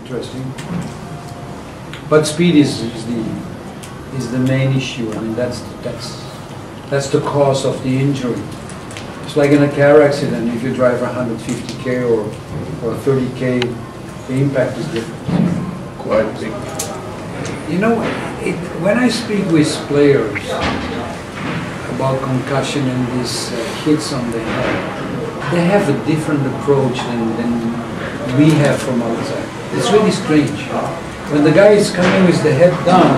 interesting. But speed is, is the is the main issue. I mean, that's that's that's the cause of the injury. It's like in a car accident. If you drive 150k or or 30k, the impact is different. Quite big. You know, it, when I speak with players about concussion and these uh, hits on the head, they have a different approach than, than we have from outside. It's really strange. When the guy is coming with the head down,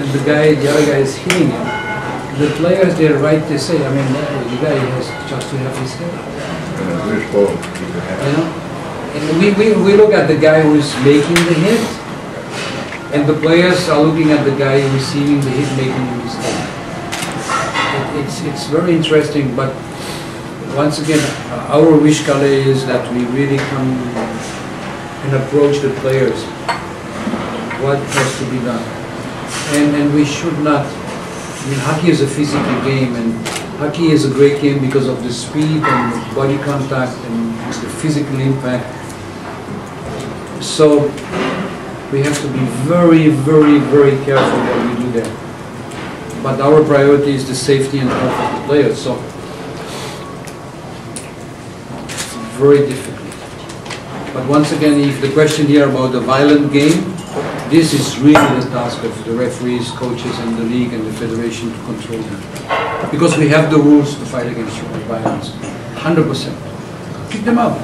and the guy, the other guy is hitting him, the players, they're right to say, I mean, uh, the guy has just to have his head up. And a wish ball, keep your You know? And we, we, we look at the guy who's making the hit, and the players are looking at the guy receiving the hit, making the mistake. It- It's, it's very interesting, but once again, our wish, Kale, is that we really come and approach the players, what has to be done. And, and we should not, I mean, hockey is a physical game, and hockey is a great game because of the speed and the body contact and the physical impact. So we have to be very, very, very careful what we do there. But our priority is the safety and health of the players, so it's very difficult. But once again, if the question here about the violent game, this is really the task of the referees, coaches, and the league and the federation to control that. Because we have the rules to fight against violence, hundred percent. Kick them out.